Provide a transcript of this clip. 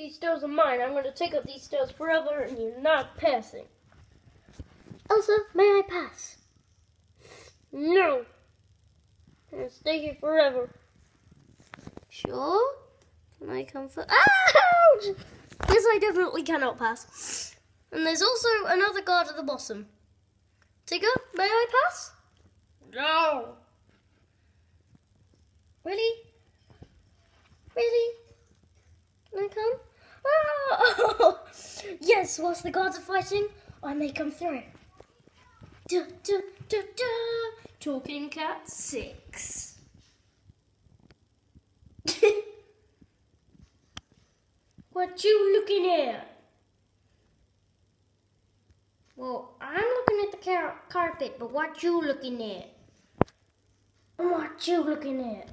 These stairs are mine. I'm going to take up these stairs forever, and you're not passing. Elsa, may I pass? No. I'm going to stay here forever. Sure? Can I come for... Ouch! Yes, I definitely cannot pass. And there's also another guard at the bottom. Tigger, may I pass? No. Really? Really? Can I come? Oh! Whilst the guards are fighting, I may come through. Duh, duh, duh, duh. Talking Cat 6. what you looking at? Well, I'm looking at the car- carpet, but what you looking at? What you looking at?